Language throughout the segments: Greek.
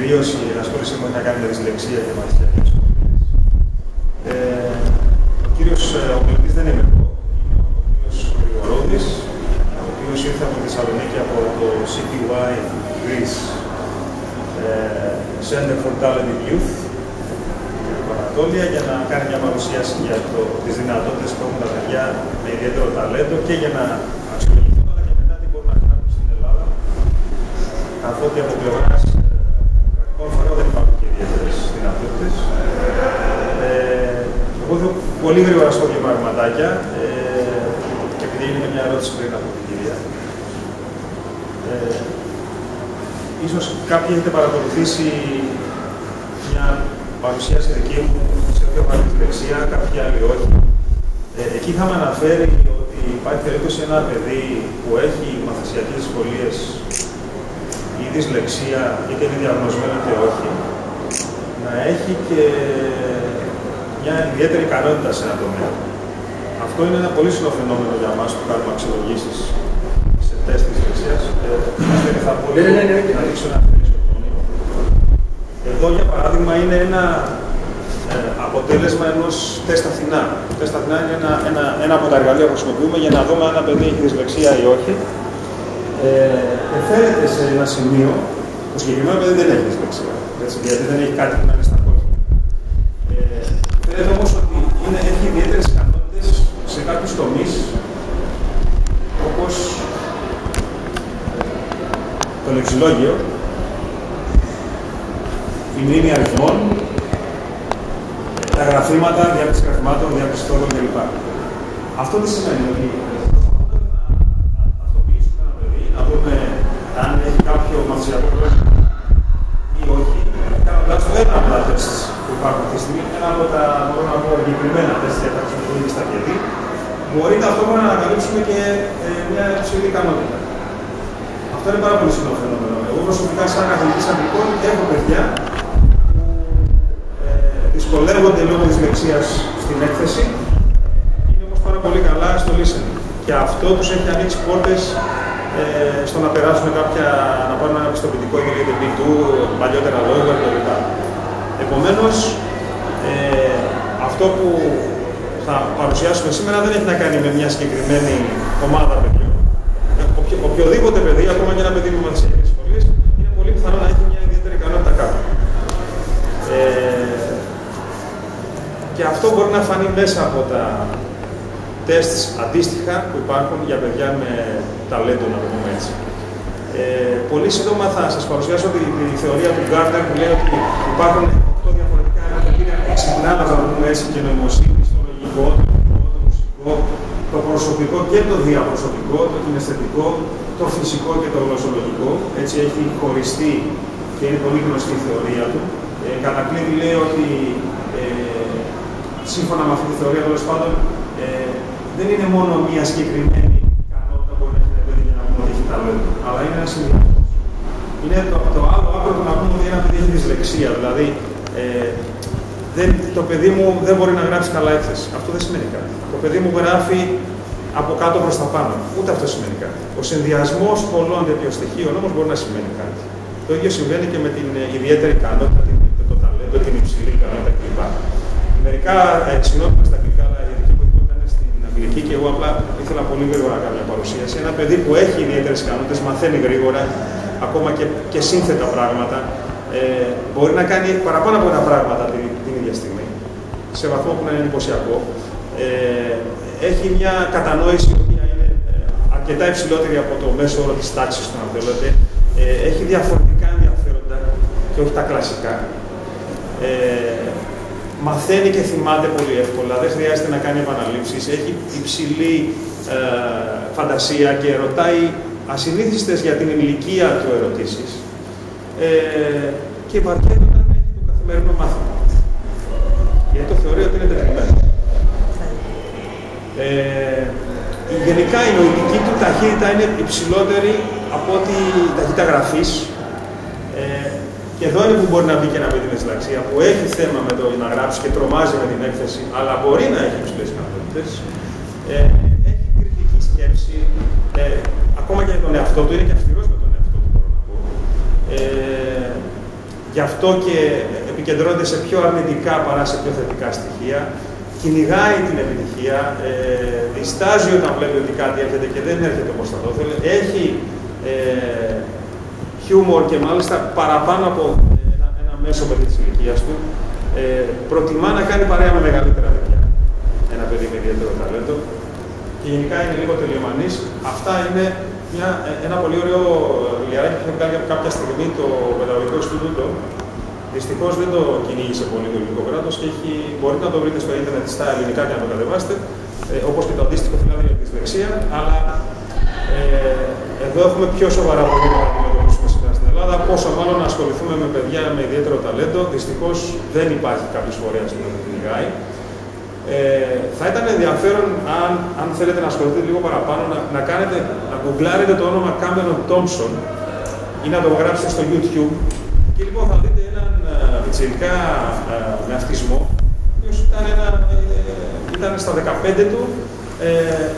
κυρίως η ενασχόλησή μου έχει να κάνει με δυσλεξία και μαθησιακές ε, Ο κύριος ε, ομιλητής δεν είμαι εγώ, είναι ο κύριος Γρηγορόδης, ο οποίος ήρθε από τη Θεσσαλονίκη από το CTY Greece ε, Center for Talented Youth Ανατόλια για να κάνει μια παρουσίαση για το, τις δυνατότητες που έχουν τα παιδιά με ιδιαίτερο ταλέντο και για να ασχοληθούν αλλά και μετά τι μπορούν να κάνουν στην Ελλάδα. Καθότι από πλευράς κρατικών φορέων δεν υπάρχουν και ιδιαίτερε δυνατότητε. Ε, εγώ θα πολύ γρήγορα στο δύο πραγματάκια, ε, επειδή είναι μια ερώτηση πριν από την κυρία. Ε, ίσως κάποιοι έχετε παρακολουθήσει μια παρουσίαση δική μου σε ό,τι αφορά τη δεξιά, κάποιοι άλλοι όχι. Ε, εκεί είχαμε αναφέρει ότι υπάρχει περίπτωση ένα παιδί που έχει μαθησιακές δυσκολίες ή δυσλεξία, είτε είναι διαγνωσμένο είτε όχι, να έχει και μια ιδιαίτερη ικανότητα σε ένα τομέα. Αυτό είναι ένα πολύ συχνό φαινόμενο για μας που κάνουμε αξιολογήσεις σε τεστ της δεξιάς. Ε, θα πολύ ναι, ναι, ναι, να δείξω ένα εδώ, για παράδειγμα, είναι ένα ε, αποτέλεσμα ενός τεστ Αθηνά. Το τεστ Αθηνά είναι ένα, ένα, ένα από τα εργαλεία που χρησιμοποιούμε για να δούμε αν ένα παιδί έχει δυσλεξία ή όχι. Ε, φέρεται σε ένα σημείο, το συγκεκριμένο παιδί δεν έχει δυσλεξία, έτσι, γιατί δεν έχει κάτι που να είναι στα κόκκινα. Ε, φαίνεται όμως ότι είναι, έχει ιδιαίτερες ικανότητες σε κάποιους τομείς, όπως το λεξιλόγιο, η μνήμη αριθμών, τα γραφήματα, διάκριση γραφημάτων, διάκριση τόπων κλπ. Αυτό τι σημαίνει, ότι να ταυτοποιήσουμε ένα παιδί, να δούμε αν έχει κάποιο μαθησιακό πρόβλημα ή όχι. Κάνω τουλάχιστον ένα από τα τεστ που υπάρχουν αυτή τη στιγμή, ένα από τα μπορώ να πω εγκεκριμένα τεστ για τα χρησιμοποιούνται στα παιδί, μπορεί ταυτόχρονα να ανακαλύψουμε και ε, μια υψηλή ικανότητα. Αυτό είναι πάρα πολύ συχνό φαινόμενο. Εγώ προσωπικά, σαν καθηγητής αντικών, έχω παιδιά δυσκολεύονται λόγω της λεξίας στην έκθεση, είναι όμως πάρα πολύ καλά στο listening. Και αυτό τους έχει ανοίξει πόρτες ε, στο να περάσουν κάποια, να πάρουν ένα πιστοποιητικό για το B2, παλιότερα λόγια κλπ. Επομένως, ε, αυτό που θα παρουσιάσουμε σήμερα δεν έχει να κάνει με μια συγκεκριμένη ομάδα παιδιών. Οποιο, οποιοδήποτε παιδί, ακόμα και ένα παιδί με μαθησιακές σχολείες, είναι πολύ πιθανό να έχει μια ιδιαίτερη ικανότητα κάτω. Ε, και αυτό μπορεί να φανεί μέσα από τα τεστ αντίστοιχα που υπάρχουν για παιδιά με ταλέντο, να το πούμε έτσι. Ε, πολύ σύντομα θα σας παρουσιάσω τη, τη θεωρία του Γκάρντερ που λέει ότι υπάρχουν 8 διαφορετικά εργαλεία εξυπνάτα, να το πούμε έτσι, και νοημοσύνη, το λογικό, το μουσικό, το προσωπικό και το διαπροσωπικό, το κιναισθετικό, το φυσικό και το γλωσσολογικό. Έτσι έχει χωριστεί και είναι πολύ γνωστή η θεωρία του. Ε, κατακλείδη λέει ότι ε, σύμφωνα με αυτή τη θεωρία τέλος πάντων, ε, δεν είναι μόνο μία συγκεκριμένη ικανότητα που έχει ένα παιδί για να πούμε ότι έχει ταλέντο, αλλά είναι ένας συνδυασμός. Είναι το, το άλλο άκρο που να πούμε ότι ένα παιδί έχει δυσλεξία. Δηλαδή, ε, δεν, το παιδί μου δεν μπορεί να γράψει καλά έκθεση. Αυτό δεν σημαίνει κάτι. Το παιδί μου γράφει από κάτω προς τα πάνω. Ούτε αυτό σημαίνει κάτι. Ο συνδυασμός πολλών τέτοιων στοιχείων όμως μπορεί να σημαίνει κάτι. Το ίδιο συμβαίνει και με την ε, ιδιαίτερη ικανότητα, το ταλέντο, την υψηλή ικανότητα κλπ. Μερικά ε, συγγνώμη στα αγγλικά, αλλά η δική μου ήταν στην αγγλική και εγώ απλά ήθελα πολύ γρήγορα να κάνω μια παρουσίαση. Ένα παιδί που έχει ιδιαίτερες ικανότητες, μαθαίνει γρήγορα, ακόμα και, και σύνθετα πράγματα, ε, μπορεί να κάνει παραπάνω από ένα πράγματα την, την ίδια στιγμή, σε βαθμό που να είναι εντυπωσιακό. Ε, έχει μια κατανόηση που είναι ε, αρκετά υψηλότερη από το μέσο όρο της τάξης του, αν θέλετε. Ε, έχει διαφορετικά ενδιαφέροντα και όχι τα κλασικά. Ε, μαθαίνει και θυμάται πολύ εύκολα, δεν χρειάζεται να κάνει επαναλήψεις, έχει υψηλή ε, φαντασία και ρωτάει ασυνήθιστες για την ηλικία του ερωτήσεις ε, και βαριέται όταν έχει το καθημερινό μάθημα. Γιατί το θεωρεί ότι είναι τεχνημένο. Ε, γενικά η νοητική του ταχύτητα είναι υψηλότερη από ότι η ταχύτητα γραφής. Ε, και εδώ είναι που μπορεί να μπει και ένα παιδί με δυσλαξία που έχει θέμα με το να γράψει και τρομάζει με την έκθεση, αλλά μπορεί να έχει υψηλές ικανότητε. Ε, έχει κριτική σκέψη, ε, ακόμα και για τον εαυτό του, είναι και αυστηρός με τον εαυτό του, μπορώ να πω. Ε, Γι' αυτό και επικεντρώνεται σε πιο αρνητικά παρά σε πιο θετικά στοιχεία. Κυνηγάει την επιτυχία, ε, διστάζει όταν βλέπει ότι κάτι έρχεται και δεν έρχεται όπως θα το ήθελε. Έχει ε, χιούμορ και μάλιστα παραπάνω από ένα, ένα μέσο παιδί της ηλικία του. Ε, προτιμά να κάνει παρέα με μεγαλύτερα παιδιά. Ένα παιδί με ιδιαίτερο ταλέντο. Και γενικά είναι λίγο τελειομανής. Αυτά είναι μια, ένα πολύ ωραίο βιβλιαράκι που είχε κάνει κάποια στιγμή το Παιδαγωγικό Ινστιτούτο. Δυστυχώς δεν το κυνήγησε πολύ το ελληνικό κράτος και έχει, μπορείτε να το βρείτε στο Ιντερνετ στα ελληνικά και να το κατεβάσετε, ε, όπως και το αντίστοιχο φυλάδιο για τη δυσλεξία. Αλλά ε, εδώ έχουμε πιο σοβαρά προβλήματα να αντιμετωπίσουμε σήμερα στην Ελλάδα. Πόσο μάλλον να ασχοληθούμε με παιδιά με ιδιαίτερο ταλέντο. Δυστυχώς δεν υπάρχει κάποιος φορέας που να το κυνηγάει. Ε, θα ήταν ενδιαφέρον, αν, αν θέλετε να ασχοληθείτε λίγο παραπάνω, να, να, κάνετε, να γκουγκλάρετε το όνομα Cameron Thompson ή να το γράψετε στο YouTube. Και λοιπόν θα δείτε έναν πιτσιρικά ε, με αυτισμό, ο οποίος ήταν, ένα, ε, ήταν στα 15 του, ε,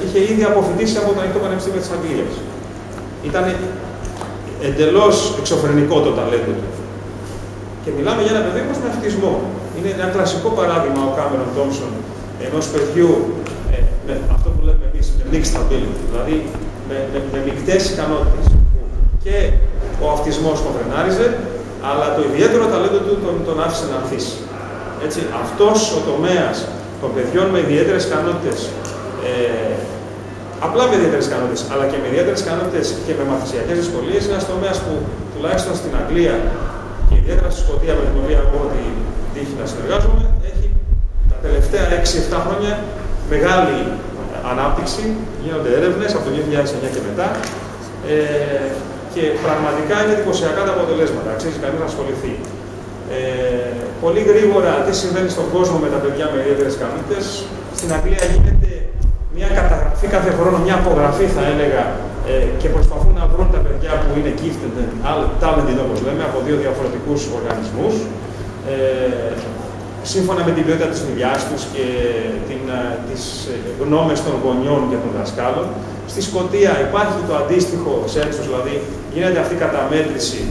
είχε ήδη αποφυτίσει από το Ανοιχτό Πανεπιστήμιο της Αγγλίας. Ήταν εντελώς εξωφρενικό το ταλέντο του. Και μιλάμε για ένα παιδί με αυτισμό. Είναι ένα κλασικό παράδειγμα ο Κάμερον Τόμσον ενός παιδιού ε, με αυτό που λέμε εμείς με mixed ability, δηλαδή με, με, με μεικτές ικανότητες. Και ο αυτισμός τον φρενάριζε, αλλά το ιδιαίτερο ταλέντο του τον, τον άφησε να ανθίσει. Έτσι, αυτός ο τομέας των παιδιών με ιδιαίτερες ικανότητες, ε, απλά με ιδιαίτερες ικανότητες, αλλά και με ιδιαίτερες ικανότητες και με μαθησιακές δυσκολίες, είναι ένας τομέας που τουλάχιστον στην Αγγλία και ιδιαίτερα στη Σκωτία με την οποία έχω την τύχη να συνεργάζομαι, τελευταία 6-7 χρόνια μεγάλη ανάπτυξη, γίνονται έρευνες από το 2009 και μετά ε, και πραγματικά είναι εντυπωσιακά τα αποτελέσματα. Αξίζει κανείς να ασχοληθεί. Ε, πολύ γρήγορα τι συμβαίνει στον κόσμο με τα παιδιά με ιδιαίτερες ικανότητε. Στην Αγγλία γίνεται μια καταγραφή κάθε χρόνο, μια απογραφή θα έλεγα ε, και προσπαθούν να βρουν τα παιδιά που είναι gifted and talented όπως λέμε από δύο διαφορετικούς οργανισμούς. Ε, σύμφωνα με την ποιότητα της δουλειάς τους και την, τις γνώμες των γονιών και των δασκάλων. Στη Σκωτία υπάρχει το αντίστοιχο σένσος, δηλαδή γίνεται αυτή η καταμέτρηση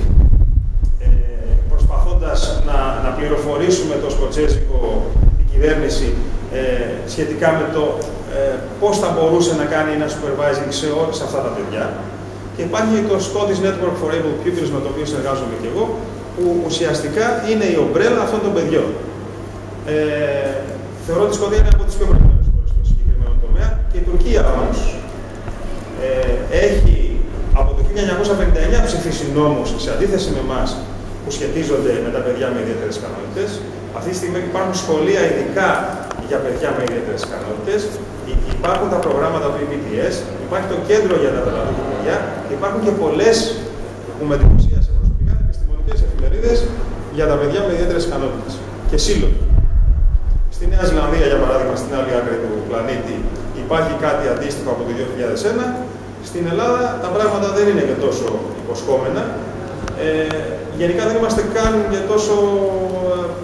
ε, προσπαθώντας να, να πληροφορήσουμε το σκοτσέζικο, την κυβέρνηση ε, σχετικά με το ε, πώς θα μπορούσε να κάνει ένα supervising σε, σε αυτά τα παιδιά. Και υπάρχει το Scottish Network for Able Pupils, με το οποίο συνεργάζομαι και εγώ, που ουσιαστικά είναι η ομπρέλα αυτών των παιδιών. Ε, θεωρώ ότι η Σκοτία είναι από τις πιο προηγούμενε χώρες στο συγκεκριμένο τομέα και η Τουρκία όμως ε, έχει από το 1959 ψηφίσει νόμους σε αντίθεση με εμάς που σχετίζονται με τα παιδιά με ιδιαίτερες ικανότητες. Αυτή τη στιγμή υπάρχουν σχολεία ειδικά για παιδιά με ιδιαίτερες ικανότητες. Υπάρχουν τα προγράμματα του EPTS, υπάρχει το κέντρο για τα παιδεία παιδιά και υπάρχουν και πολλές που με δημοσίασε προσωπικά επιστημονικές εφημερίδες για τα παιδιά με ιδιαίτερες ικανότητες και σύλλογοι. Στη Νέα Ζηλανδία, για παράδειγμα, στην άλλη άκρη του πλανήτη, υπάρχει κάτι αντίστοιχο από το 2001. Στην Ελλάδα τα πράγματα δεν είναι και τόσο υποσχόμενα. Ε, γενικά δεν είμαστε καν και τόσο...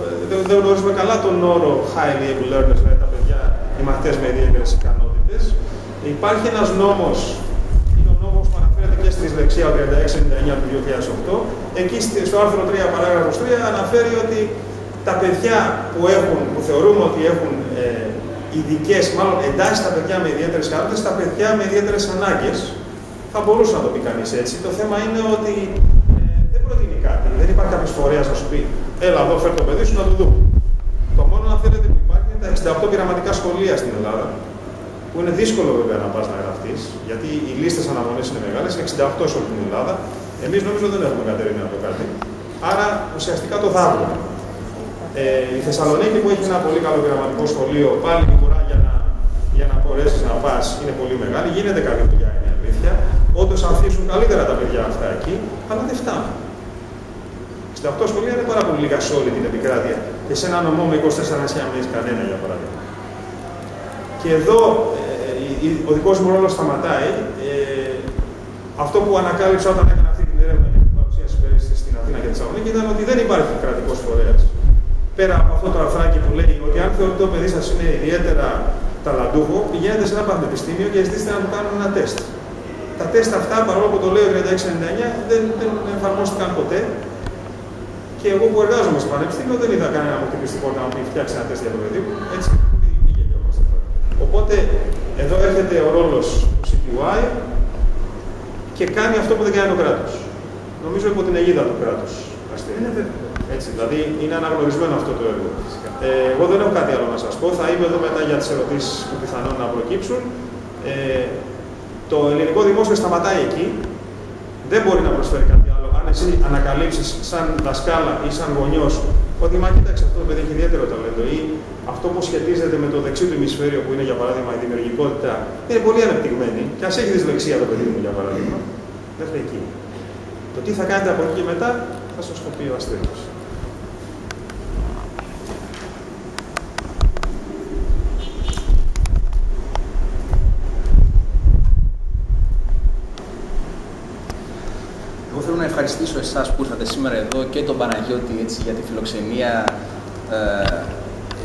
Ε, δεν, δεν γνωρίζουμε καλά τον όρο highly able learners, δηλαδή τα παιδιά, οι μαθητές με ιδιαίτερες ικανότητες. Υπάρχει ένας νόμος, είναι ο νόμος που αναφέρεται και στη δυσλεξία 3699 του 2008. Εκεί στο άρθρο 3, παράγραφος 3, αναφέρει ότι τα παιδιά που, έχουν, που θεωρούμε ότι έχουν ε, ειδικές, μάλλον εντάσεις τα παιδιά με ιδιαίτερες ικανότητε, τα παιδιά με ιδιαίτερες ανάγκες. Θα μπορούσε να το πει κανείς έτσι. Το θέμα είναι ότι ε, δεν προτείνει κάτι. Δεν υπάρχει κάποιος φορέας να σου πει, Έλα εδώ, φέρ το παιδί σου να το δούμε. Το μόνο, αν θέλετε, που υπάρχει είναι τα 68 πειραματικά σχολεία στην Ελλάδα, που είναι δύσκολο βέβαια να πας να γραφτείς, γιατί οι λίστες αναμονής είναι μεγάλες, 68 σε όλη την Ελλάδα. Εμείς νομίζω δεν έχουμε κατερίνει από κάτι. Άρα ουσιαστικά το θαύμα. Ε, η Θεσσαλονίκη που έχει ένα πολύ καλό γραμματικό σχολείο, πάλι η κουρά για να, για να μπορέσεις να πας είναι πολύ μεγάλη. Γίνεται καλή δουλειά, είναι αλήθεια. Όντως αφήσουν καλύτερα τα παιδιά αυτά εκεί, αλλά δεν φτάνουν. 68 σχολεία είναι πάρα πολύ λίγα σε όλη την επικράτεια. Και σε ένα νομό με 24 νησιά δεν έχεις κανένα, για παράδειγμα. Και εδώ ε, ο δικός μου ρόλος σταματάει. Ε, αυτό που ανακάλυψα όταν έκανα αυτή την έρευνα για την παρουσίαση πέρυσι στην Αθήνα και τη Θεσσαλονίκη ήταν ότι δεν υπάρχει κρατικός φορέας πέρα από αυτό το αρθράκι που λέει ότι αν θεωρείτε το παιδί σας είναι ιδιαίτερα ταλαντούχο, πηγαίνετε σε ένα πανεπιστήμιο και ζητήστε να του κάνουν ένα τεστ. Τα τεστ αυτά, παρόλο που το λέει ο 3699, δεν, δεν εφαρμόστηκαν ποτέ. Και εγώ που εργάζομαι στο Πανεπιστήμιο δεν είδα κανένα να μου χτυπήσει την πόρτα να μου πει φτιάξει ένα τεστ για το παιδί μου. Έτσι πήγε κιόλα Οπότε εδώ έρχεται ο ρόλος του CTY και κάνει αυτό που δεν κάνει το κράτος. Νομίζω υπό την αιγίδα του κράτους. Έτσι, δηλαδή είναι αναγνωρισμένο αυτό το έργο. Ε, εγώ δεν έχω κάτι άλλο να σας πω. Θα είμαι εδώ μετά για τις ερωτήσεις που πιθανόν να προκύψουν. Ε, το ελληνικό δημόσιο σταματάει εκεί. Δεν μπορεί να προσφέρει κάτι άλλο. Αν εσύ ανακαλύψεις σαν δασκάλα ή σαν γονιός ότι μα κοίταξε αυτό το παιδί έχει ιδιαίτερο ταλέντο ή αυτό που σχετίζεται με το δεξί του ημισφαίριο που είναι για παράδειγμα η δημιουργικότητα είναι πολύ ανεπτυγμένη και ας έχεις δυσλεξία το παιδί μου για παράδειγμα, μέχρι εκεί. Το τι θα κάνετε από εκεί και μετά θα σας το πει ο Αστέριος. Ευχαριστήσω εσάς που ήρθατε σήμερα εδώ και τον Παναγιώτη έτσι, για τη φιλοξενία. Ε,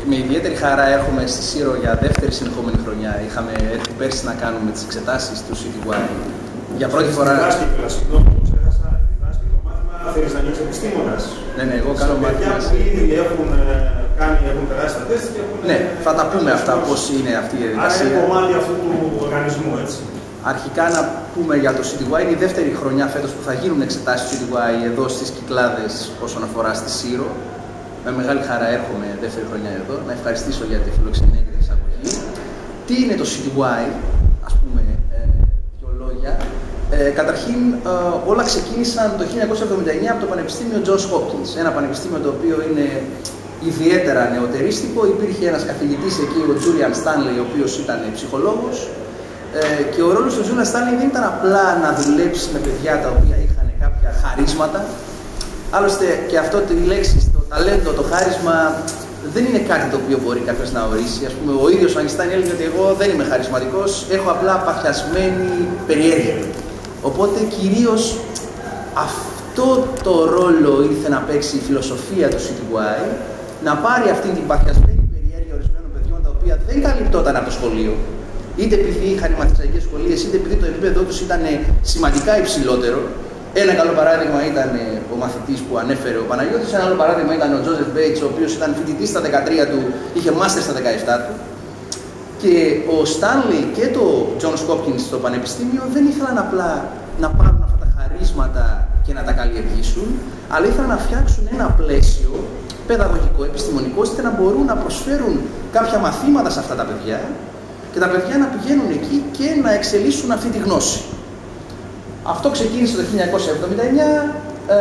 με ιδιαίτερη χαρά έρχομαι στη Σύρο για δεύτερη συνεχόμενη χρονιά. Είχαμε έρθει πέρσι να κάνουμε τις εξετάσεις του CTY. Για πρώτη φορά... Διδάσκει, συγγνώμη, έχασα, διδάσκει το μάθημα, θέλεις να γίνεις επιστήμονας. Ναι, ναι, εγώ κάνω μάθημα. που ήδη έχουν ε, κάνει, έχουν περάσει τα τεστ και έχουν... Ναι, θα τα πούμε αυτά, πώς είναι αυτή η διαδικασία. Άρα είναι κομμάτι αυτού του οργανισμού, έτσι. Αρχικά να πούμε για το CTY, είναι η δεύτερη χρονιά φέτος που θα γίνουν εξετάσεις του CTY εδώ στις Κυκλάδες όσον αφορά στη Σύρο. Με μεγάλη χαρά έρχομαι δεύτερη χρονιά εδώ. Να ευχαριστήσω για τη φιλοξενία και την εισαγωγή. Τι είναι το CTY, ας πούμε, ε, δύο λόγια. Ε, καταρχήν, ε, όλα ξεκίνησαν το 1979 από το Πανεπιστήμιο Johns Hopkins. Ένα πανεπιστήμιο το οποίο είναι ιδιαίτερα νεοτερίστικο. Υπήρχε ένας καθηγητής εκεί, ο Julian Stanley, ο οποίος ήταν ψυχολόγος, ε, και ο ρόλος του Ζούνα Στάλιν δεν ήταν απλά να δουλέψεις με παιδιά τα οποία είχαν κάποια χαρίσματα. Άλλωστε και αυτό τη λέξη, το ταλέντο, το χάρισμα δεν είναι κάτι το οποίο μπορεί κάποιος να ορίσει. Α πούμε, ο ίδιος ο Ανιστάν έλεγε ότι εγώ δεν είμαι χαρισματικός, έχω απλά παθιασμένη περιέργεια. Οπότε κυρίως αυτό το ρόλο ήρθε να παίξει η φιλοσοφία του CTY, να πάρει αυτή την παθιασμένη περιέργεια ορισμένων παιδιών τα οποία δεν καλυπτόταν από το σχολείο, είτε επειδή είχαν μαθησιακέ σχολείε, είτε επειδή το επίπεδό τους ήταν σημαντικά υψηλότερο. Ένα καλό παράδειγμα ήταν ο μαθητής που ανέφερε ο Παναγιώτης, ένα άλλο παράδειγμα ήταν ο Τζόζεφ Μπέιτς, ο οποίος ήταν φοιτητής στα 13 του, είχε μάστερ στα 17 του. Και ο Στάνλι και το John Hopkins στο Πανεπιστήμιο δεν ήθελαν απλά να πάρουν αυτά τα χαρίσματα και να τα καλλιεργήσουν, αλλά ήθελαν να φτιάξουν ένα πλαίσιο παιδαγωγικό, επιστημονικό, ώστε να μπορούν να προσφέρουν κάποια μαθήματα σε αυτά τα παιδιά και τα παιδιά να πηγαίνουν εκεί και να εξελίσσουν αυτή τη γνώση. Αυτό ξεκίνησε το 1979. Ε,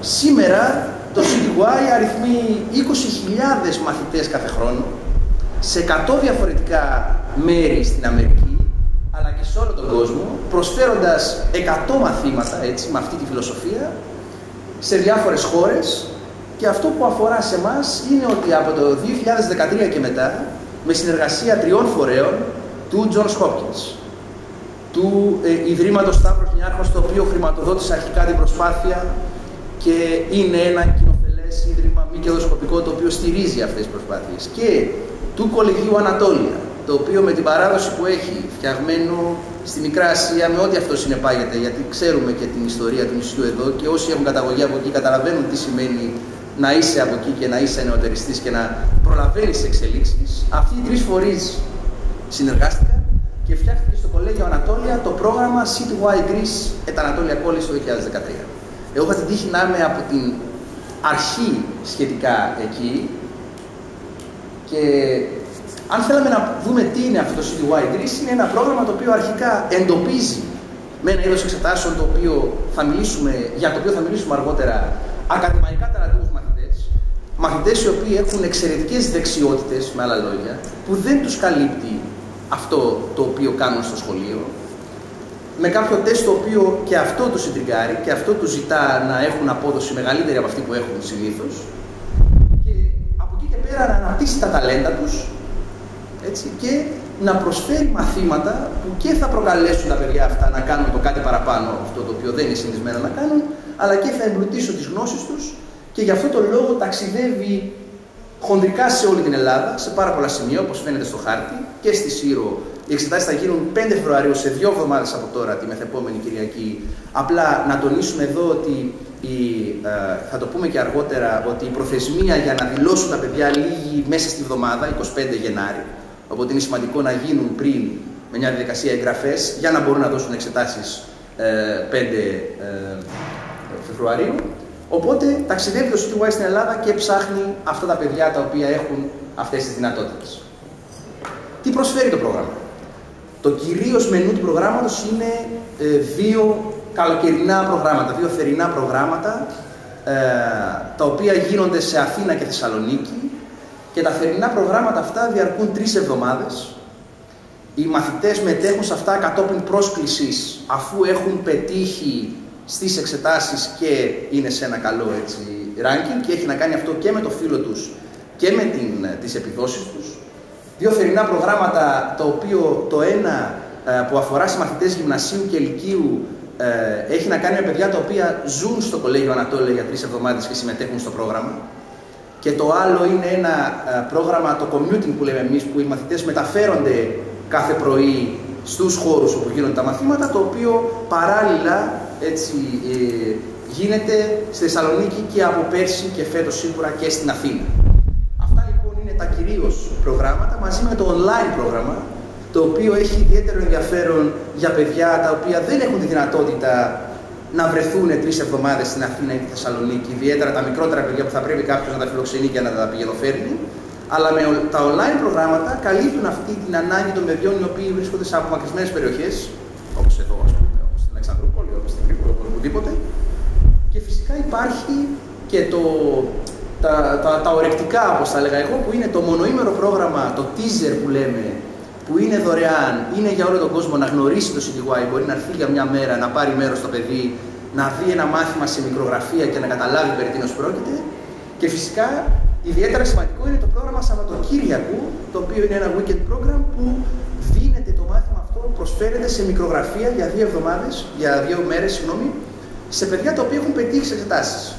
σήμερα το CTY αριθμεί 20.000 μαθητές κάθε χρόνο σε 100 διαφορετικά μέρη στην Αμερική αλλά και σε όλο τον κόσμο, προσφέροντας 100 μαθήματα έτσι, με αυτή τη φιλοσοφία σε διάφορες χώρες και αυτό που αφορά σε εμά είναι ότι από το 2013 και μετά με συνεργασία τριών φορέων του Johns Hopkins, του ε, Ιδρύματος Σταύρος Νιάρχος, το οποίο χρηματοδότησε αρχικά την προσπάθεια και είναι ένα κοινοφελές ίδρυμα μη κερδοσκοπικό το οποίο στηρίζει αυτές τις προσπάθειες. Και του Κολεγίου Ανατόλια, το οποίο με την παράδοση που έχει φτιαγμένο στη Μικρά Ασία με ό,τι αυτό συνεπάγεται, γιατί ξέρουμε και την ιστορία του νησιού εδώ και όσοι έχουν καταγωγή από εκεί καταλαβαίνουν τι σημαίνει να είσαι από εκεί και να είσαι νεοτεριστής και να προλαβαίνεις τι εξελίξεις. Αυτοί οι τρεις φορείς συνεργάστηκαν και φτιάχτηκε στο Κολέγιο Ανατόλια το πρόγραμμα CTY Greece at Anatolia College το 2013. Εγώ είχα την τύχη να είμαι από την αρχή σχετικά εκεί και αν θέλαμε να δούμε τι είναι αυτό το CTY Greece, είναι ένα πρόγραμμα το οποίο αρχικά εντοπίζει με ένα είδος εξετάσεων το οποίο θα μιλήσουμε, για το οποίο θα μιλήσουμε αργότερα ακαδημαϊκά ταλαντούχου μαθητές οι οποίοι έχουν εξαιρετικές δεξιότητες, με άλλα λόγια, που δεν τους καλύπτει αυτό το οποίο κάνουν στο σχολείο, με κάποιο τεστ το οποίο και αυτό του συντριγκάρει και αυτό του ζητά να έχουν απόδοση μεγαλύτερη από αυτή που έχουν συνήθως. Και από εκεί και πέρα να αναπτύσσει τα ταλέντα τους έτσι, και να προσφέρει μαθήματα που και θα προκαλέσουν τα παιδιά αυτά να κάνουν το κάτι παραπάνω αυτό το οποίο δεν είναι συνηθισμένο να κάνουν, αλλά και θα εμπλουτίσουν τις γνώσεις τους και γι' αυτό το λόγο ταξιδεύει χοντρικά σε όλη την Ελλάδα, σε πάρα πολλά σημεία, όπως φαίνεται στο χάρτη, και στη Σύρο. Οι εξετάσεις θα γίνουν 5 Φεβρουαρίου, σε δύο εβδομάδες από τώρα, τη μεθεπόμενη Κυριακή. Απλά να τονίσουμε εδώ ότι η, ε, θα το πούμε και αργότερα, ότι η προθεσμία για να δηλώσουν τα παιδιά λίγη μέσα στη βδομάδα, 25 Γενάρη, οπότε είναι σημαντικό να γίνουν πριν με μια διαδικασία εγγραφές για να μπορούν να δώσουν εξετάσεις 5 ε, Φεβρουαρίου. Οπότε ταξιδεύει το CTY στην Ελλάδα και ψάχνει αυτά τα παιδιά τα οποία έχουν αυτές τις δυνατότητες. Τι προσφέρει το πρόγραμμα; Το κυρίως μενού του προγράμματος είναι ε, δύο καλοκαιρινά προγράμματα, δύο θερινά προγράμματα, ε, τα οποία γίνονται σε Αθήνα και Θεσσαλονίκη και τα θερινά προγράμματα αυτά διαρκούν τρεις εβδομάδες. Οι μαθητές μετέχουν σε αυτά κατόπιν πρόσκλησης αφού έχουν πετύχει στις εξετάσεις και είναι σε ένα καλό έτσι, ranking και έχει να κάνει αυτό και με το φύλλο τους και με την, τις επιδόσεις τους. Δύο θερινά προγράμματα, το οποίο το ένα ε, που αφορά σε μαθητές γυμνασίου και ηλικίου ε, έχει να κάνει με παιδιά τα οποία ζουν στο Κολέγιο Ανατόλια για τρεις εβδομάδες και συμμετέχουν στο πρόγραμμα. Και το άλλο είναι ένα ε, πρόγραμμα, το commuting που λέμε εμείς, που οι μαθητές μεταφέρονται κάθε πρωί στους χώρους όπου γίνονται τα μαθήματα, το οποίο παράλληλα έτσι, ε, γίνεται στη Θεσσαλονίκη και από πέρσι και φέτος σίγουρα και στην Αθήνα. Αυτά λοιπόν είναι τα κυρίως προγράμματα μαζί με το online πρόγραμμα το οποίο έχει ιδιαίτερο ενδιαφέρον για παιδιά τα οποία δεν έχουν τη δυνατότητα να βρεθούν τρεις εβδομάδες στην Αθήνα ή τη Θεσσαλονίκη, ιδιαίτερα τα μικρότερα παιδιά που θα πρέπει κάποιος να τα φιλοξενεί και να τα πηγαινοφέρνει. Αλλά με τα online προγράμματα καλύπτουν αυτή την ανάγκη των παιδιών οι οποίοι βρίσκονται σε απομακρυσμένες περιοχές, όπως εδώ, ας πούμε, όπως στην Αλεξανδρούπολη, όπω στην Κρήτη, οπουδήποτε. Και φυσικά υπάρχει και το, τα, τα, τα ορεκτικά, όπως τα έλεγα εγώ, που είναι το μονοήμερο πρόγραμμα, το teaser που λέμε, που είναι δωρεάν, είναι για όλο τον κόσμο να γνωρίσει το CDY, μπορεί να έρθει για μια μέρα, να πάρει μέρος στο παιδί, να δει ένα μάθημα σε μικρογραφία και να καταλάβει περί τίνος πρόκειται. Και φυσικά ιδιαίτερα σημαντικό είναι το πρόγραμμα Σαββατοκύριακου, το οποίο είναι ένα weekend program που δίνεται το μάθημα αυτό, προσφέρεται σε μικρογραφία για δύο εβδομάδες, για δύο μέρες, συγγνώμη, σε παιδιά τα οποία έχουν πετύχει εξετάσεις.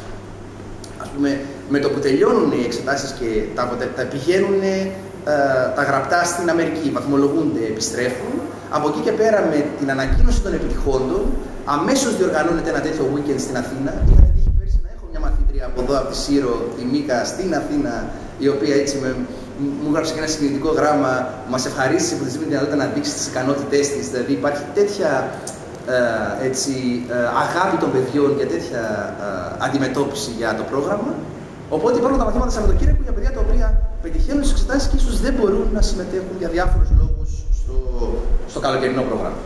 Α πούμε, με το που τελειώνουν οι εξετάσεις και τα, τα πηγαίνουν ε, τα γραπτά στην Αμερική, βαθμολογούνται, επιστρέφουν. Από εκεί και πέρα με την ανακοίνωση των επιτυχόντων, αμέσως διοργανώνεται ένα τέτοιο weekend στην Αθήνα. Είχα τύχει πέρσι να έχω μια μαθήτρια από εδώ, από τη Σύρο, τη Μίκα, στην Αθήνα, η οποία έτσι με, μου έγραψε και ένα συγκινητικό γράμμα, μας ευχαρίστησε που της δίνει τη δυνατότητα να δείξει τις ικανότητές της. Δηλαδή υπάρχει τέτοια ε, έτσι, ε, αγάπη των παιδιών και τέτοια ε, αντιμετώπιση για το πρόγραμμα. Οπότε υπάρχουν τα μαθήματα Σαββατοκύριακου για παιδιά τα οποία πετυχαίνουν τις εξετάσεις και ίσως δεν μπορούν να συμμετέχουν για διάφορους λόγους στο, στο καλοκαιρινό πρόγραμμα.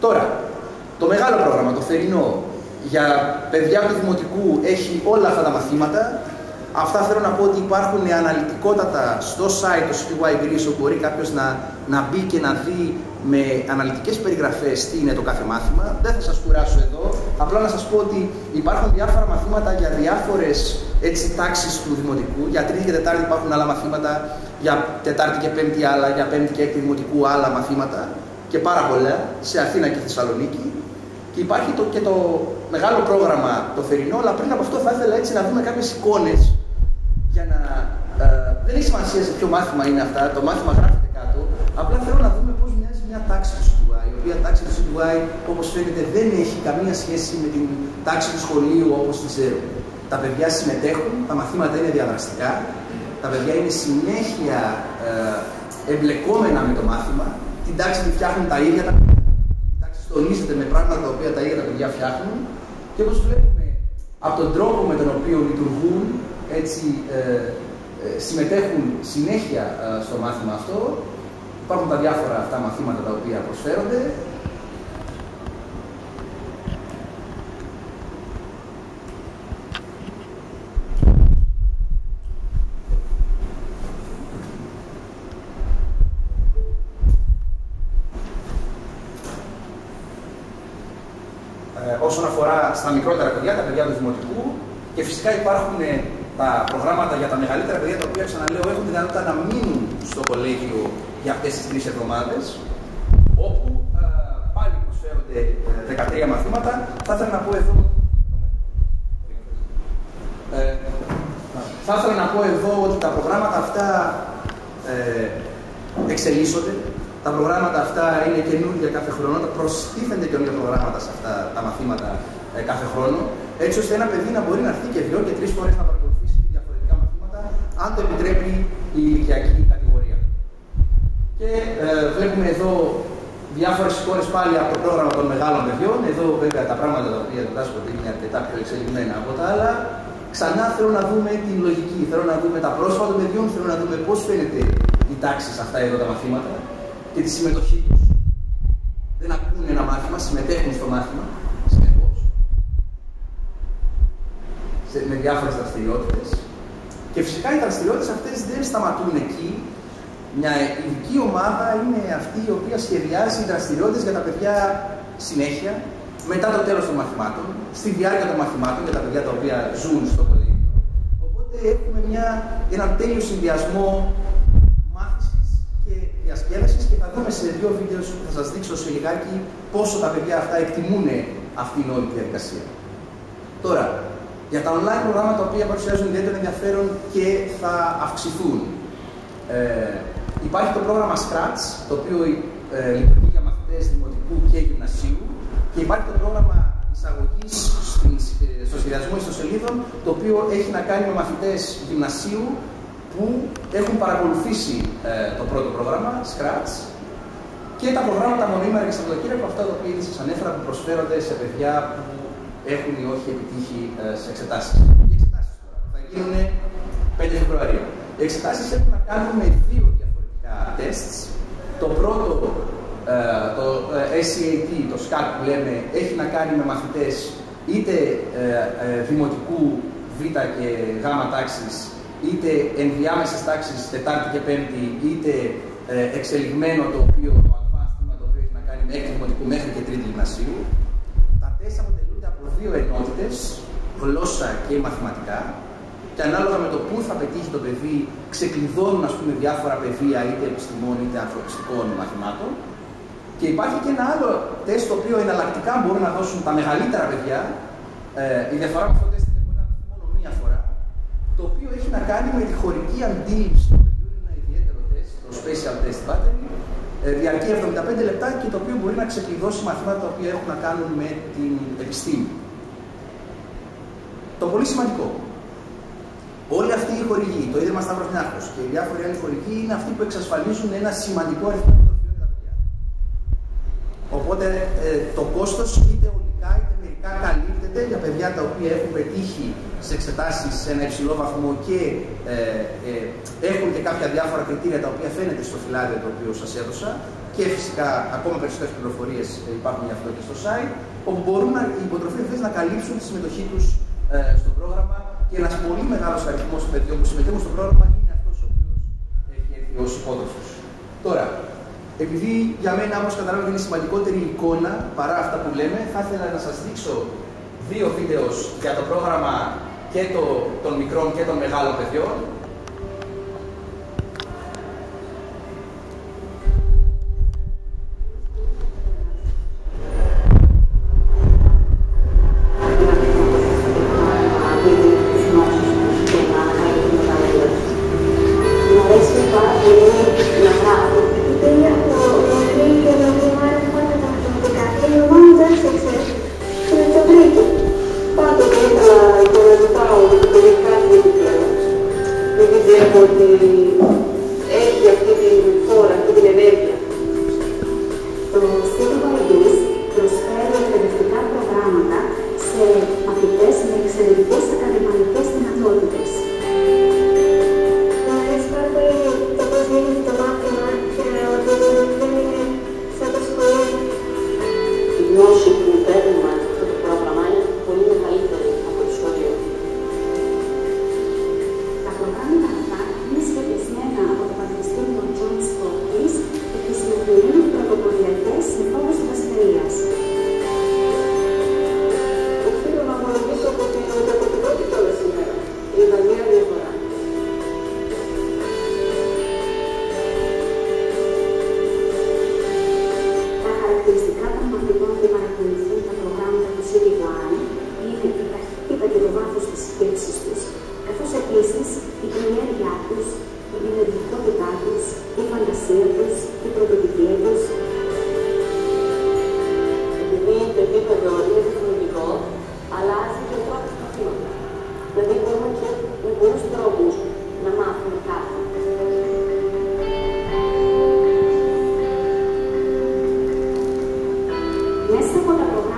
Τώρα, το μεγάλο πρόγραμμα, το θερινό, για παιδιά του δημοτικού έχει όλα αυτά τα μαθήματα. Αυτά θέλω να πω ότι υπάρχουν αναλυτικότατα στο site του CTY Greece όπου μπορεί κάποιος να, να μπει και να δει με αναλυτικές περιγραφές τι είναι το κάθε μάθημα. Δεν θα σας κουράσω εδώ, απλά να σας πω ότι υπάρχουν διάφορα μαθήματα για διάφορες έτσι, τάξεις του Δημοτικού. Για Τρίτη και Τετάρτη υπάρχουν άλλα μαθήματα, για Τετάρτη και Πέμπτη άλλα, για Πέμπτη και Έκτη Δημοτικού άλλα μαθήματα και πάρα πολλά σε Αθήνα και Θεσσαλονίκη. Και υπάρχει το, και το μεγάλο πρόγραμμα το θερινό, αλλά πριν από αυτό θα ήθελα έτσι να δούμε κάποιες εικόνες για να... Ε, δεν έχει σημασία σε ποιο μάθημα είναι αυτά, το μάθημα γράφεται κάτω, απλά θέλω να δούμε πώς μια τάξη του CTY, η οποία τάξη του CTY όπως φαίνεται δεν έχει καμία σχέση με την τάξη του σχολείου όπως τη ξέρω. Τα παιδιά συμμετέχουν, τα μαθήματα είναι διαδραστικά, τα παιδιά είναι συνέχεια ε, εμπλεκόμενα με το μάθημα, την τάξη τη φτιάχνουν τα ίδια τα παιδιά. Η τάξη στολίζεται με πράγματα τα οποία τα ίδια τα παιδιά φτιάχνουν και όπως βλέπουμε από τον τρόπο με τον οποίο λειτουργούν, έτσι ε, ε, συμμετέχουν συνέχεια ε, στο μάθημα αυτό, Υπάρχουν τα διάφορα αυτά μαθήματα τα οποία προσφέρονται. Ε, όσον αφορά στα μικρότερα παιδιά, τα παιδιά του δημοτικού και φυσικά υπάρχουν ε, τα προγράμματα για τα μεγαλύτερα παιδιά τα οποία ξαναλέω έχουν τη δυνατότητα να μείνουν στο κολέγιο για αυτές τις τρεις εβδομάδες, όπου ε, πάλι προσφέρονται 13 ε, μαθήματα. Θα ήθελα να πω εδώ... Ε, θα ήθελα να πω εδώ ότι τα προγράμματα αυτά ε, εξελίσσονται. Τα προγράμματα αυτά είναι καινούργια κάθε χρόνο. Προστίθενται καινούργια προγράμματα σε αυτά τα μαθήματα ε, κάθε χρόνο. έτσι ώστε ένα παιδί να μπορεί να έρθει και δύο και τρεις φορές να παρακολουθήσει διαφορετικά μαθήματα, αν το επιτρέπει η ηλικιακή κατηγορία. Και ε, βλέπουμε εδώ διάφορες εικόνες πάλι από το πρόγραμμα των μεγάλων παιδιών. Εδώ βέβαια τα πράγματα τα οποία διδάσκονται είναι αρκετά πιο εξελιγμένα από τα άλλα. Ξανά θέλω να δούμε την λογική, θέλω να δούμε τα πρόσωπα των παιδιών, θέλω να δούμε πώς φαίνεται η τάξη σε αυτά εδώ τα μαθήματα και τη συμμετοχή τους. Δεν ακούνε ένα μάθημα, συμμετέχουν στο μάθημα συνεχώς με διάφορες δραστηριότητες. Και φυσικά οι δραστηριότητες αυτές δεν σταματούν εκεί. Μια ειδική ομάδα είναι αυτή η οποία σχεδιάζει δραστηριότητες για τα παιδιά συνέχεια, μετά το τέλος των μαθημάτων, στη διάρκεια των μαθημάτων για τα παιδιά τα οποία ζουν στο κολέγιο. Οπότε έχουμε μια, έναν τέλειο συνδυασμό μάθησης και διασκέδασης και θα δούμε σε δύο βίντεο που θα σας δείξω σε λιγάκι πόσο τα παιδιά αυτά εκτιμούν αυτήν όλη τη διαδικασία. Τώρα, για τα online προγράμματα τα οποία παρουσιάζουν ιδιαίτερο ενδιαφέρον και θα αυξηθούν. Ε, υπάρχει το πρόγραμμα Scratch, το οποίο ε, λειτουργεί για μαθητές δημοτικού και γυμνασίου και υπάρχει το πρόγραμμα εισαγωγής στο σχεδιασμό ιστοσελίδων, το οποίο έχει να κάνει με μαθητές γυμνασίου που έχουν παρακολουθήσει ε, το πρώτο πρόγραμμα, Scratch, και τα προγράμματα μονίμερα και Σαββατοκύριακο, αυτά τα οποία ήδη σας ανέφερα που προσφέρονται σε παιδιά που έχουν ή όχι επιτύχει ε, σε εξετάσεις. Οι εξετάσεις τώρα θα γίνουν 5 Φεβρουαρίου. Οι εξετάσεις έχουν να κάνουν με δύο διαφορετικά τεστ. Το πρώτο, ε, το ε, SCAT, το SCAT που λέμε, έχει να κάνει με μαθητές είτε δημοτικού Β και Γ τάξης, είτε ενδιάμεσες τάξεις Τετάρτη και Πέμπτη, είτε εξελιγμένο το οποίο το advanced το οποίο έχει να κάνει με έκτη δημοτικού μέχρι και τρίτη γυμνασίου. Τα τεστ αποτελούνται από δύο ενότητες, γλώσσα και μαθηματικά, και ανάλογα με το πού θα πετύχει το παιδί, ξεκλειδώνουν ας πούμε, διάφορα πεδία είτε επιστημών είτε ανθρωπιστικών μαθημάτων. Και υπάρχει και ένα άλλο τεστ το οποίο εναλλακτικά μπορούν να δώσουν τα μεγαλύτερα παιδιά. Ε, η διαφορά με αυτό το τεστ είναι μπορεί να δοθεί μόνο μία φορά. Το οποίο έχει να κάνει με τη χωρική αντίληψη του παιδιού. Είναι ένα ιδιαίτερο τεστ, το Special Test Battery. Ε, διαρκεί 75 λεπτά και το οποίο μπορεί να ξεκλειδώσει μαθήματα τα οποία έχουν να κάνουν με την επιστήμη. Το πολύ σημαντικό. Όλοι αυτοί οι χορηγοί, το Ίδρυμα Σταύρος Νιάρχος και οι διάφοροι άλλοι χορηγοί είναι αυτοί που εξασφαλίζουν ένα σημαντικό αριθμό τροφιών για τα παιδιά. Οπότε ε, το κόστος είτε ολικά είτε μερικά καλύπτεται για παιδιά τα οποία έχουν πετύχει σε εξετάσεις σε ένα υψηλό βαθμό και ε, ε, έχουν και κάποια διάφορα κριτήρια τα οποία φαίνεται στο φυλάδιο το οποίο σας έδωσα και φυσικά ακόμα περισσότερες πληροφορίες υπάρχουν για αυτό και στο site, όπου μπορούν να, οι υποτροφίες να καλύψουν τη συμμετοχή τους ε, στο πρόγραμμα και ένας πολύ μεγάλος αριθμός παιδιών που συμμετέχουν στο πρόγραμμα είναι αυτός ο οποίος έχει έρθει ως υπότροφος. Τώρα, επειδή για μένα, όπως καταλάβετε, είναι σημαντικότερη εικόνα παρά αυτά που λέμε, θα ήθελα να σας δείξω δύο βίντεος για το πρόγραμμα και το, των μικρών και των μεγάλων παιδιών con la programación.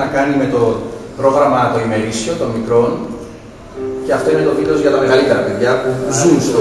να κάνει με το πρόγραμμα το ημερήσιο των μικρών. Και αυτό είναι το βίντεο για τα μεγαλύτερα παιδιά που ζουν στο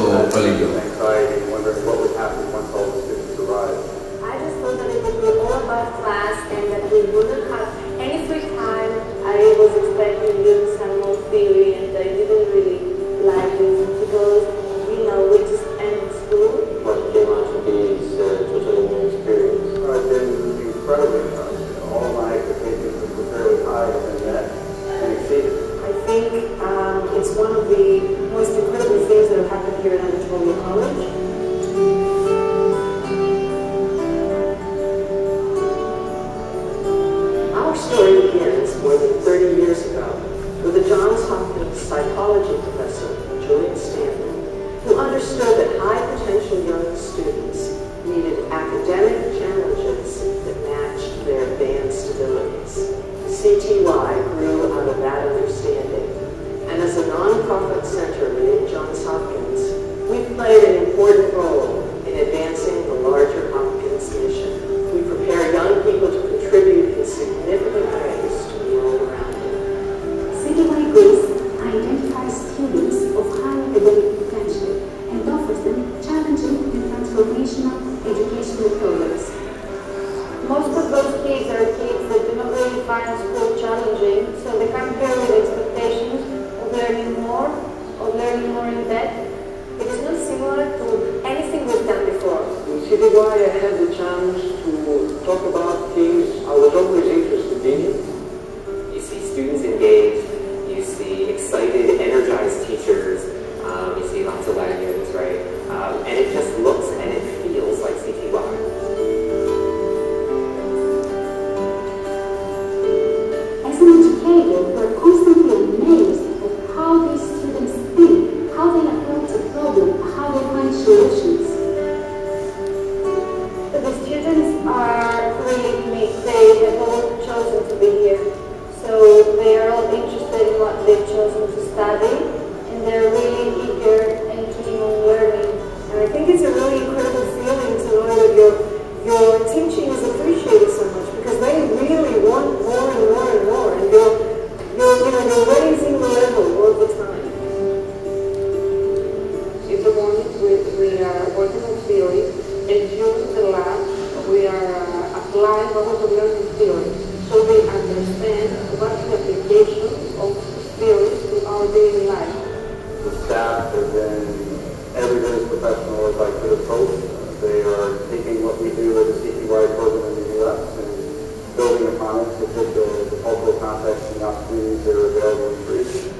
rather than brief.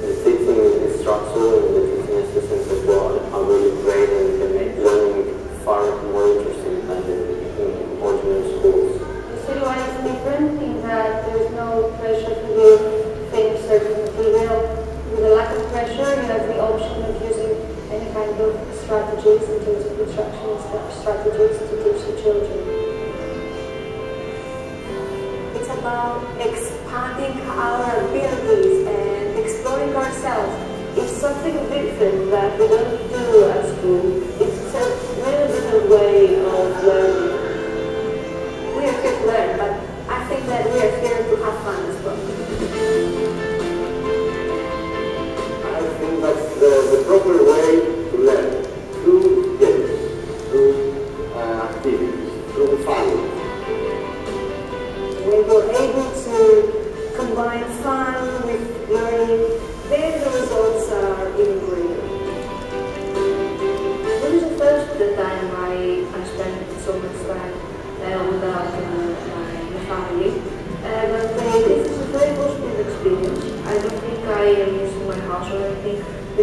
The teaching is structural and the teaching assistance as well.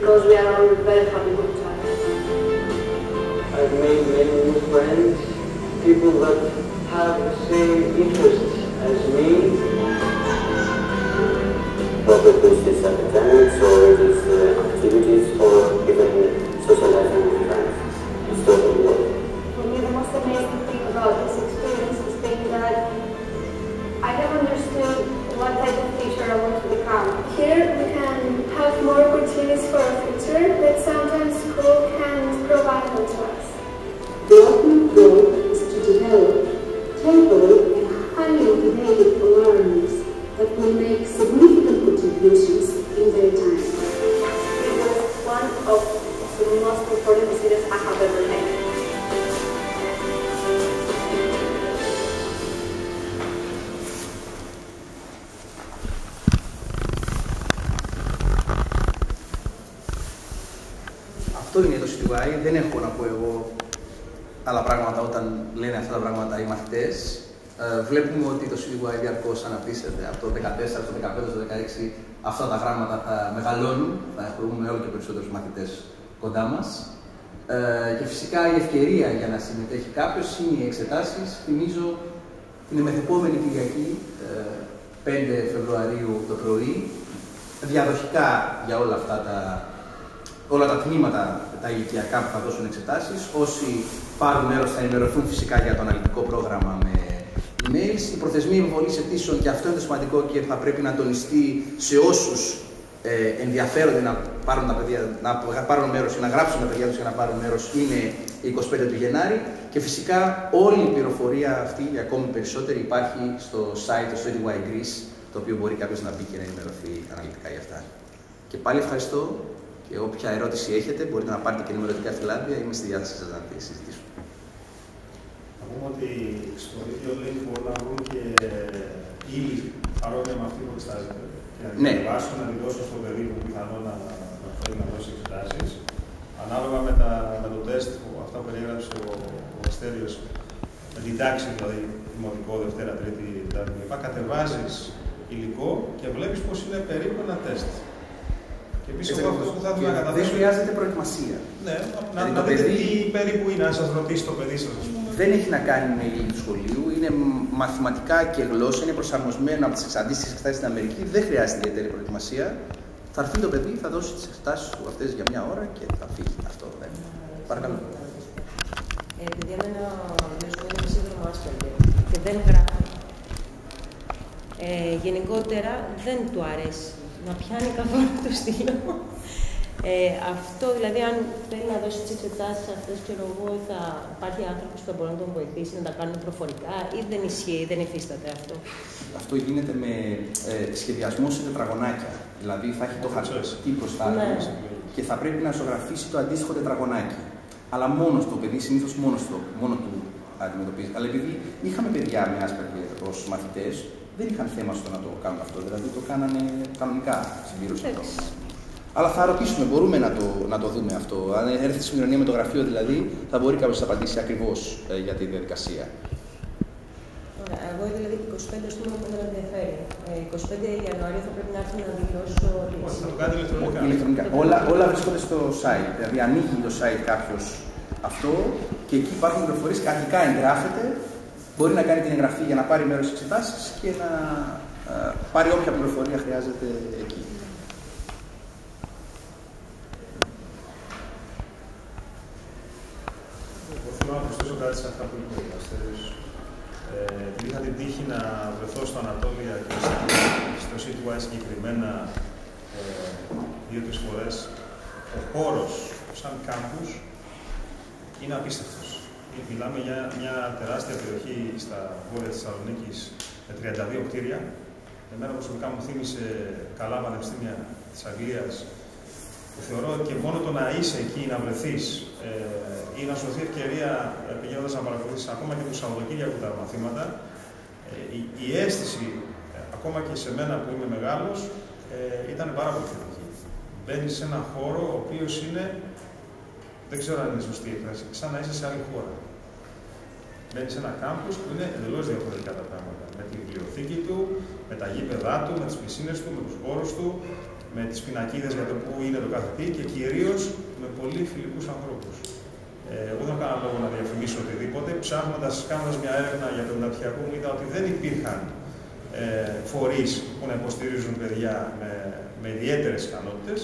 los vea λένε αυτά τα πράγματα οι μαθητές. Ε, βλέπουμε ότι το CTY διαρκώς αναπτύσσεται. Από το 14, στο 15, στο 16 αυτά τα γράμματα θα μεγαλώνουν. Θα έχουμε όλο και περισσότερους μαθητές κοντά μας. Ε, και φυσικά η ευκαιρία για να συμμετέχει κάποιος είναι οι εξετάσεις. Θυμίζω την μεθεπόμενη Κυριακή, ε, 5 Φεβρουαρίου το πρωί, διαδοχικά για όλα αυτά τα όλα τα τμήματα τα ηλικιακά που θα δώσουν εξετάσεις. Όσοι πάρουν μέρος θα ενημερωθούν φυσικά για το αναλυτικό πρόγραμμα με emails. Η προθεσμία υποβολή αιτήσεων, και αυτό είναι το σημαντικό και θα πρέπει να τονιστεί σε όσους ε, ενδιαφέρονται να πάρουν, τα παιδιά, να πάρουν μέρος ή να γράψουν τα παιδιά τους για να πάρουν μέρος είναι 25 του Γενάρη και φυσικά όλη η πληροφορία αυτή και ακόμη περισσότερη υπάρχει στο site του Study Greece το οποίο μπορεί κάποιος να μπει και να ενημερωθεί αναλυτικά για αυτά. Και πάλι ευχαριστώ και όποια ερώτηση έχετε μπορείτε να πάρετε και ενημερωτικά φυλάδια, είμαι στη διάθεσή σας να τη συζητήσουμε. Να πούμε ότι στο ίδιο link μπορούν να βρουν και ύλη παρόμοια με αυτή που εξετάζεται και να Ναι. τη διαβάσουν, να τη δώσουν στο παιδί που πιθανόν να, να θέλει να δώσει εξετάσεις. Ανάλογα με, τα, με το τεστ, που, αυτά που περιέγραψε ο, ο Αστέριος, με την τάξη δηλαδή, δημοτικό, Δευτέρα, Τρίτη, Τετάρτη κλπ. Κατεβάζεις υλικό και βλέπεις πώ είναι περίπου ένα τεστ. Και επίση Έτσι εγώ αυτό ακριβώς. που θα ήθελα Και να Δεν καταθέσω. χρειάζεται προετοιμασία. Ναι, να, Δηλαδή να το δείτε παιδί- τι περίπου είναι, αν σας ρωτήσει το παιδί σας. Δεν έχει να κάνει με ύλη του σχολείου, είναι μαθηματικά και γλώσσα, είναι προσαρμοσμένο από τις αντίστοιχε εξετάσεις στην Αμερική, δεν χρειάζεται ιδιαίτερη προετοιμασία. Θα έρθει το παιδί, θα δώσει τις εξετάσεις του αυτές για μια ώρα και θα φύγει. Αυτό δεν. Παρακαλώ. Ε, Επειδή εμένα ο γιος μου είναι με σύνδρομο Asperger και δεν γράφει. Ε, γενικότερα δεν του αρέσει να πιάνει καθόλου το στυλό. Ε, αυτό δηλαδή, αν θέλει να δώσει τις εξετάσεις αυτές, ξέρω εγώ, θα υπάρχει άνθρωπος που θα μπορεί να τον βοηθήσει να τα κάνουν προφορικά ή δεν ισχύει, δεν υφίσταται αυτό; Αυτό γίνεται με ε, σχεδιασμό σε τετραγωνάκια. Δηλαδή θα έχει το χαρτί μπροστά του Ναι. και θα πρέπει να ζωγραφίσει το αντίστοιχο τετραγωνάκι. Αλλά μόνος το παιδί, συνήθως μόνος, του, μόνο του αντιμετωπίζει. Αλλά επειδή είχαμε παιδιά με Asperger ως μαθητές, δεν είχαν θέμα στο να το κάνουν αυτό. Δηλαδή το κάνανε κανονικά συμπλήρωση αυτό. Αλλά θα ρωτήσουμε, μπορούμε να το, να το δούμε αυτό. Αν έρθει στη συγκοινωνία με το γραφείο δηλαδή, θα μπορεί κάποιος να απαντήσει ακριβώς για τη διαδικασία. Ωραία, εγώ δηλαδή 25 στιγμή που δεν με ενδιαφέρει. Ε, 25 Ιανουαρίου θα πρέπει να έρθει να δηλώσω ότι Θα το κάνετε ηλεκτρονικά. ηλεκτρονικά. Όλα, όλα βρίσκονται στο site. Δηλαδή ανοίγει το site κάποιος αυτό και εκεί υπάρχουν πληροφορίες και αρχικά εγγράφεται. Μπορεί να κάνει την εγγραφή για να πάρει μέρος στις εξετάσεις και να ε, πάρει όποια πληροφορία χρειάζεται εκεί. Εγώ θέλω να προσθέσω κάτι σε αυτά που είπε ο Αστέριος. Ε, επειδή είχα την τύχη να βρεθώ στο Ανατόλια και στο CTY συγκεκριμένα ε, δύο-τρεις φορές, ο χώρος σαν κάμπους είναι απίστευτος. Μιλάμε για μια τεράστια περιοχή στα βόρεια της Θεσσαλονίκης με 32 κτίρια. Εμένα προσωπικά μου θύμισε καλά πανεπιστήμια της Αγγλίας που θεωρώ και μόνο το να είσαι εκεί, να βρεθείς ε, ή να σου δοθεί ευκαιρία ε, πηγαίνοντας να παρακολουθήσει ακόμα και το Σαββατοκύριακο τα μαθήματα, ε, η, η αίσθηση, ε, ακόμα και σε μένα που είμαι μεγάλος, ε, ήταν πάρα πολύ θετική. Μπαίνεις σε έναν χώρο ο οποίος είναι, δεν ξέρω αν είναι σωστή η έκφραση, σαν να είσαι σε άλλη χώρα. Μπαίνεις σε ένα κάμπους που είναι εντελώς διαφορετικά τα πράγματα. Με τη βιβλιοθήκη του, με τα γήπεδά του, με τις πισίνες του, με τους χώρους του, με τις πινακίδες για το πού είναι το κάθε τι και κυρίως με πολύ φιλικούς ανθρώπους. Ε, εγώ δεν κάνω λόγο να διαφημίσω οτιδήποτε. Ψάχνοντας, κάνοντας μια έρευνα για το μεταπτυχιακό μου είδα ότι δεν υπήρχαν ε, φορείς που να υποστηρίζουν παιδιά με, με ιδιαίτερες ικανότητες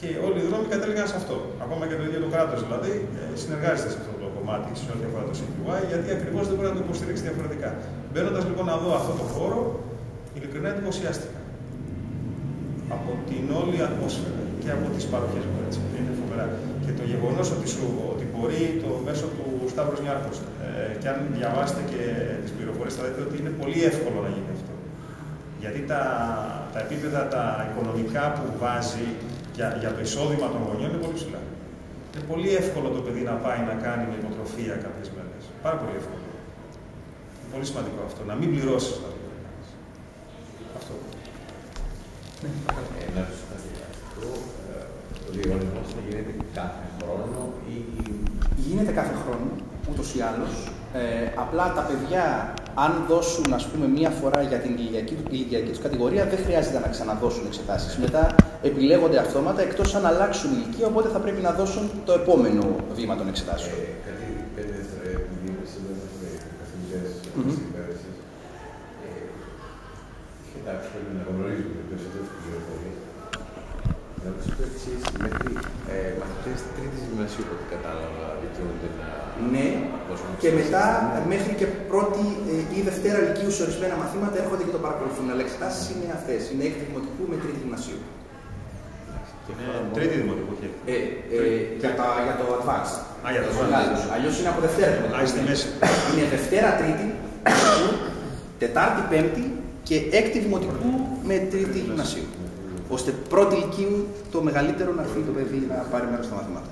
και όλοι οι δρόμοι κατέληγαν σε αυτό. Ακόμα και το ίδιο το κράτος δηλαδή ε, συνεργάζεται σε αυτό το κομμάτι σε ό,τι αφορά το CTY γιατί ακριβώς δεν μπορεί να το υποστηρίξει διαφορετικά. Μπαίνοντας λοιπόν να δω αυτό το χώρο, ειλικρινά εντυπωσιάστηκα από την όλη ατμόσφαιρα και από τις παροχές μου, έτσι. Είναι φοβερά. Και το γεγονός ότι, σου, ότι μπορεί το μέσο του Σταύρος Νιάρχος ε, και αν διαβάσετε και τις πληροφορίες θα δείτε ότι είναι πολύ εύκολο να γίνει αυτό. Γιατί τα, τα επίπεδα τα οικονομικά που βάζει για, για το εισόδημα των γονιών είναι πολύ ψηλά. Είναι πολύ εύκολο το παιδί να πάει να κάνει μια υποτροφία κάποιες μέρες. Πάρα πολύ εύκολο. Είναι πολύ σημαντικό αυτό. Να μην πληρώσεις τα Αυτό. Ναι, να ρωτήσω κάτι. Αυτό ο διαγωνισμό θα γίνεται κάθε χρόνο ή. Γίνεται κάθε χρόνο, ούτως ή άλλως. Ε, απλά τα παιδιά, αν δώσουν ας πούμε, μία φορά για την ηλικιακή, ηλικιακή τους κατηγορία, δεν χρειάζεται να ξαναδώσουν εξετάσεις. Μετά επιλέγονται αυτόματα εκτός αν αλλάξουν ηλικία, οπότε θα πρέπει να δώσουν το επόμενο βήμα των εξετάσεων. Ε, κάτι πέντε δευτερόλεπτα, επειδή είμαι σύμβουλο με καθηγητές Μμμ. στην υπηρεσία. Εντάξει, πρέπει να γνωρίζουμε περισσότερε πληροφορίε. Να ρωτήσω το εξής, μέχρι ε, μαθητές τρίτης γυμνασίου, από ό,τι κατάλαβα, δικαιούνται να Ναι, δώσουν και εξετάσεις. μετά Ναι. μέχρι και πρώτη ε, ή δευτέρα ηλικίου σε ορισμένα μαθήματα έρχονται και το παρακολουθούν. Αλλά εξετάσεις είναι αυτές. Είναι έκτη δημοτικού με τρίτη γυμνασίου. Και Είναι αφορά μόνο- τρίτη δημοτικού όχι. Ε, ε, για, τα, για το advanced. Α, για το advanced. Αλλιώς είναι από Δευτέρα δημοτικού. Α, στη μέση. Είναι Δευτέρα, Τρίτη, Τετάρτη, Πέμπτη και Έκτη Δημοτικού με Τρίτη Γυμνασίου. Ώστε πρώτη ηλικίου το μεγαλύτερο να έρθει το παιδί να πάρει μέρος στα μαθήματα.